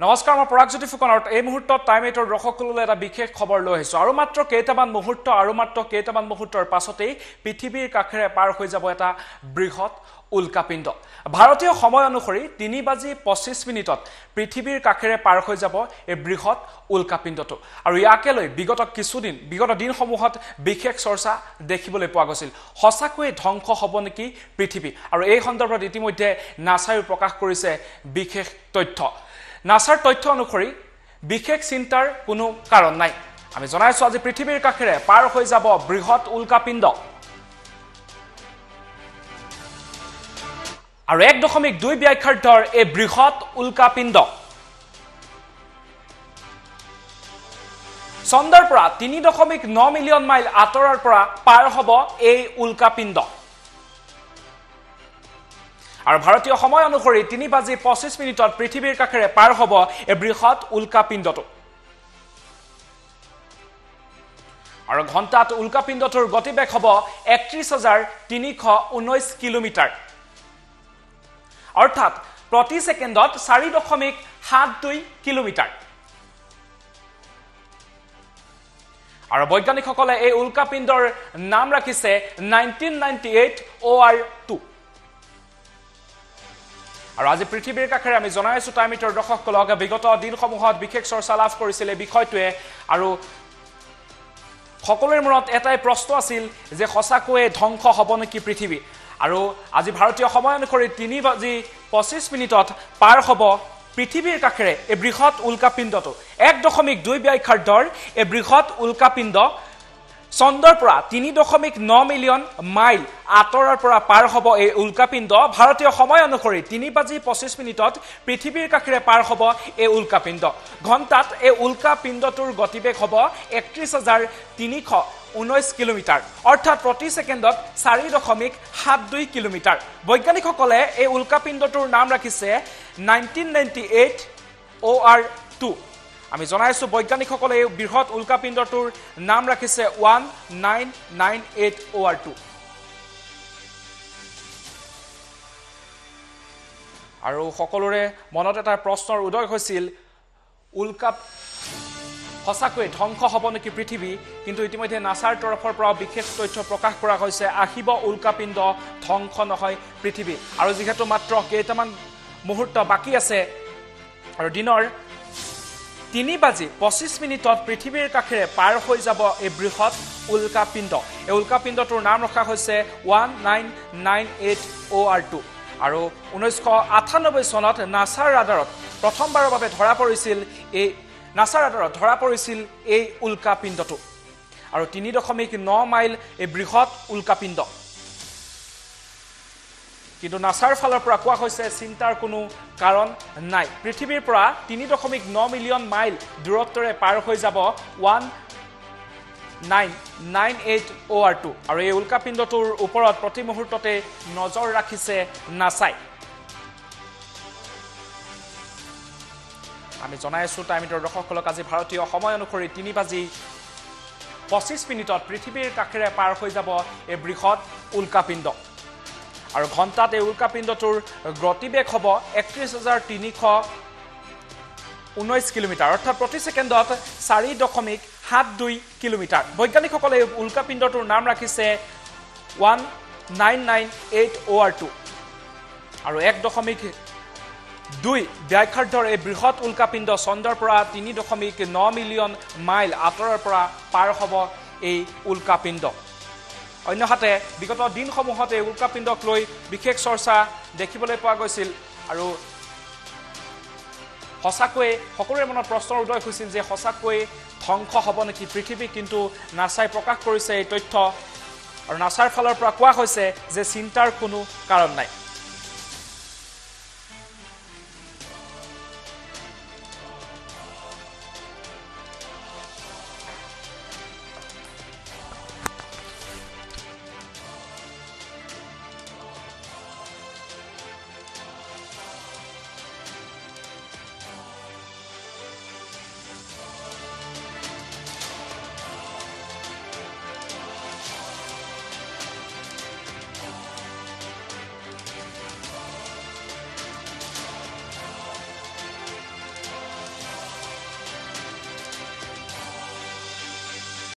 নমস্কাৰ মই পৰাগজ্যোতি ফুকনত এই মুহূৰ্তত টাইম এইটৰ দৰ্শকসকললৈ এটা বিশেষ খবৰ লৈ আহিছোঁ। আৰু মাত্ৰ কেইটামান মুহূৰ্ত আৰু মাত্ৰ কেইটামান মুহূৰ্তৰ পাছতেই পৃথিৱীৰ কাষেৰে পাৰ হৈ যাব এটা বৃহৎ উল্কাপিণ্ড। ভাৰতীয় সময় অনুসৰি তিনি বাজি পঁচিছ মিনিটত পৃথিৱীৰ কাষেৰে পাৰ হৈ যাব এই বৃহৎ উল্কাপিণ্ডটো। আৰু ইয়াকে লৈ বিগত কিছুদিন বিগত দিনসমূহত বিশেষ চৰ্চা দেখিবলৈ পোৱা গৈছিল। সঁচাকৈয়ে ধ্বংস হ'ব নেকি পৃথিৱী? আৰু এই সন্দৰ্ভত ইতিমধ্যে নাছাইও প্ৰকাশ কৰিছে বিশেষ তথ্য। নাছাৰ তথ্য অনুসৰি বিশেষ চিন্তাৰ কোনো কাৰণ নাই। আমি জনাইছো আজি পৃথিৱীৰ কাষেৰে পাৰ হৈ যাব বৃহৎ উল্কাপিণ্ড। আৰু এক দশমিক দুই ব্যাখ্যাৰ্ধৰ এই বৃহৎ উল্কাপিণ্ড। চন্দ্ৰৰ পৰা তিনি দশমিক ন মিলিয়ন মাইল আঁতৰৰ পৰা পাৰ হ'ব এই উল্কাপিণ্ড। আৰু ভাৰতীয় সময় অনুসৰি তিনি বাজি পঁচিছ মিনিটত পৃথিৱীৰ কাষেৰে পাৰ হ'ব এই বৃহৎ উল্কাপিণ্ডটো। আৰু ঘণ্টাত উল্কাপিণ্ডটোৰ গতিবেগ হ'ব একত্ৰিছ হাজাৰ তিনিশ ঊনৈছ কিলোমিটাৰ। অৰ্থাৎ প্ৰতি ছেকেণ্ডত চাৰি দশমিক সাত দুই কিলোমিটাৰ। আৰু বৈজ্ঞানিকসকলে এই উল্কাপিণ্ডৰ নাম ৰাখিছে nineteen ninety eight O' R two. আৰু আজি পৃথিৱীৰ কাষেৰে আমি জনাই আছো টাইমিটৰ দৰ্শকসকলক বিগত দিনসমূহত বিশেষ চৰ্চা লাভ কৰিছিল এই বিষয়টোৱে আৰু সকলোৰে মূৰত এটাই প্ৰশ্ন আছিল যে সঁচাকৈয়ে ধ্বংস হ'ব নেকি পৃথিৱী? আৰু আজি ভাৰতীয় সময় অনুসৰি তিনি বাজি পঁচিছ মিনিটত পাৰ হ'ব পৃথিৱীৰ কাষেৰে এই বৃহৎ উল্কাপিণ্ডটো। এক দশমিক দুই ব্যাখ্যাৰ্ধৰ এই বৃহৎ উল্কাপিণ্ড চন্দ্ৰৰ পৰা তিনি দশমিক ন মিলিয়ন মাইল আঁতৰৰ পৰা পাৰ হ'ব এই উল্কাপিণ্ড। ভাৰতীয় সময় অনুসৰি তিনি বাজি পঁচিছ মিনিটত পৃথিৱীৰ কাষেৰে পাৰ হ'ব এই উল্কাপিণ্ড। ঘণ্টাত এই উল্কাপিণ্ডটোৰ গতিবেগ হ'ব একত্ৰিছ হাজাৰ তিনিশ ঊনৈছ কিলোমিটাৰ। অৰ্থাৎ প্ৰতি ছেকেণ্ডত চাৰি দশমিক সাত দুই কিলোমিটাৰ। বৈজ্ঞানিকসকলে এই উল্কাপিণ্ডটোৰ নাম ৰাখিছে nineteen ninety eight O' R two আমি জনাইছো বৈজ্ঞানিকসকলে এই বৃহৎ উল্কাপিণ্ডটোৰ নাম ৰাখিছে one nine nine eight O' R two আৰু সকলোৰে মনত এটা প্ৰশ্নৰ উদয় হৈছিল উল্কা সঁচাকৈয়ে ধ্বংস হ'ব নেকি পৃথিৱী? কিন্তু ইতিমধ্যে নাছাৰ তৰফৰ পৰা বিশেষ তথ্য প্ৰকাশ কৰা হৈছে আহিব উল্কাপিণ্ড ধ্বংস নহয় পৃথিৱী। আৰু যিহেতু মাত্ৰ কেইটামান মুহূৰ্ত বাকী আছে আৰু দিনৰ তিনি বাজি পঁচিছ মিনিটত পৃথিৱীৰ কাষেৰে পাৰ হৈ যাব এই বৃহৎ উল্কাপিণ্ড। এই উল্কাপিণ্ডটোৰ নাম ৰখা হৈছে one nine nine eight O' R two. আৰু ঊনৈছশ আঠানব্বৈ চনত নাছাৰ ৰাডাৰত প্ৰথমবাৰৰ বাবে ধৰা পৰিছিল এই নাছাৰ ৰাডাৰত ধৰা পৰিছিল এই উল্কাপিণ্ডটো। আৰু তিনি দশমিক ন মাইল এই বৃহৎ উল্কাপিণ্ড। কিন্তু নাছাৰ ফালৰ পৰা কোৱা হৈছে চিন্তাৰ কোনো কাৰণ নাই। পৃথিৱীৰ পৰা তিনি দশমিক ন মিলিয়ন মাইল দূৰত্বৰে পাৰ হৈ যাব one nine nine eight O' R two. আৰু এই উল্কাপিণ্ডটোৰ ওপৰত প্ৰতি মুহূৰ্ততে নজৰ ৰাখিছে নাছাই। আমি জনাই আছো টাইমিটৰ দৰ্শকসকলক আজি ভাৰতীয় সময় অনুসৰি তিনি বাজি পঁচিছ মিনিটত পৃথিৱীৰ কাষেৰে পাৰ হৈ যাব এই বৃহৎ উল্কাপিণ্ড আৰু ঘণ্টাত এই উল্কাপিণ্ডটোৰ গতিবেগ হ'ব একত্ৰিছ হাজাৰ তিনিশ ঊনৈছ কিলোমিটাৰ। অৰ্থাৎ প্ৰতি ছেকেণ্ডত চাৰি দশমিক সাত দুই কিলোমিটাৰ। বৈজ্ঞানিকসকলে এই উল্কাপিণ্ডটোৰ নাম ৰাখিছে one nine nine eight O' R two. আৰু এক দশমিক দুই ব্যাখ্যাৰ্ধৰ এই বৃহৎ উল্কাপিণ্ড চন্দ্ৰৰ পৰা তিনি দশমিক ন মিলিয়ন মাইল আঁতৰৰ পৰা পাৰ হ'ব এই উল্কাপিণ্ড। অন্যহাতে বিগত দিনসমূহত এই উল্কাপিণ্ডক লৈ বিশেষ চৰ্চা দেখিবলৈ পোৱা গৈছিল আৰু সঁচাকৈয়ে সকলোৰে মনত প্ৰশ্নৰ উদয় হৈছিল যে সঁচাকৈয়ে ধ্বংস হ'ব নেকি? পৃথিৱী কিন্তু নাছাই প্ৰকাশ কৰিছে এই তথ্য আৰু নাছাৰ ফালৰ পৰা কোৱা হৈছে যে চিন্তাৰ কোনো কাৰণ নাই।